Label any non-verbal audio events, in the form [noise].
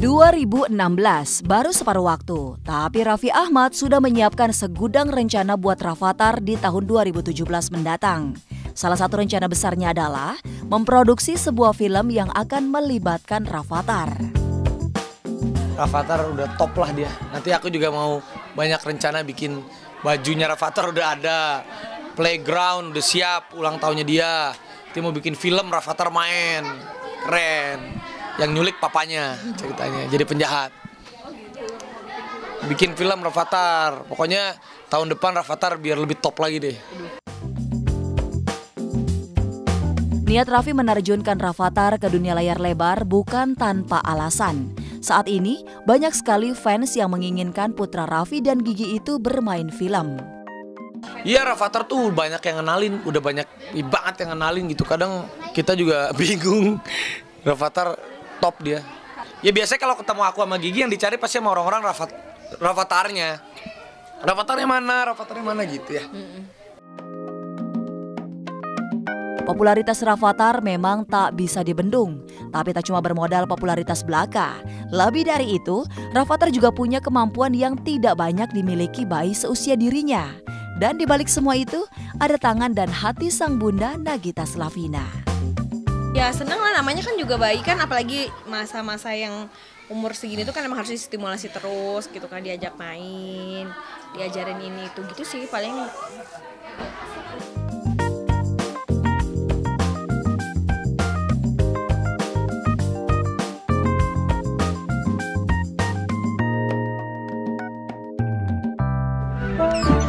2016 baru separuh waktu, tapi Raffi Ahmad sudah menyiapkan segudang rencana buat Rafathar di tahun 2017 mendatang. Salah satu rencana besarnya adalah memproduksi sebuah film yang akan melibatkan Rafathar. Rafathar udah top lah dia. Nanti aku juga mau banyak rencana bikin bajunya Rafathar udah ada, playground udah siap, ulang tahunnya dia. Dia mau bikin film Rafathar main, keren yang nyulik papanya ceritanya jadi penjahat bikin film Rafathar pokoknya tahun depan Rafathar biar lebih top lagi deh Niat Raffi menerjunkan Rafathar ke dunia layar lebar bukan tanpa alasan. Saat ini, banyak sekali fans yang menginginkan putra Raffi dan Gigi itu bermain film. Iya Rafathar tuh banyak yang kenalin, udah banyak banget yang kenalin gitu. Kadang kita juga [laughs] bingung. Rafathar top dia. Ya biasanya kalau ketemu aku sama Gigi yang dicari pasti sama orang-orang Rafat Rafatarnya. Rafatarnya mana? Rafatarnya mana gitu ya. Popularitas Rafathar memang tak bisa dibendung, tapi tak cuma bermodal popularitas belaka. Lebih dari itu, Rafathar juga punya kemampuan yang tidak banyak dimiliki bayi seusia dirinya. Dan di balik semua itu, ada tangan dan hati sang bunda Nagita Slavina ya seneng lah namanya kan juga baik kan apalagi masa-masa yang umur segini tuh kan emang harus distimulasi terus gitu kan diajak main diajarin ini itu gitu sih paling Bye.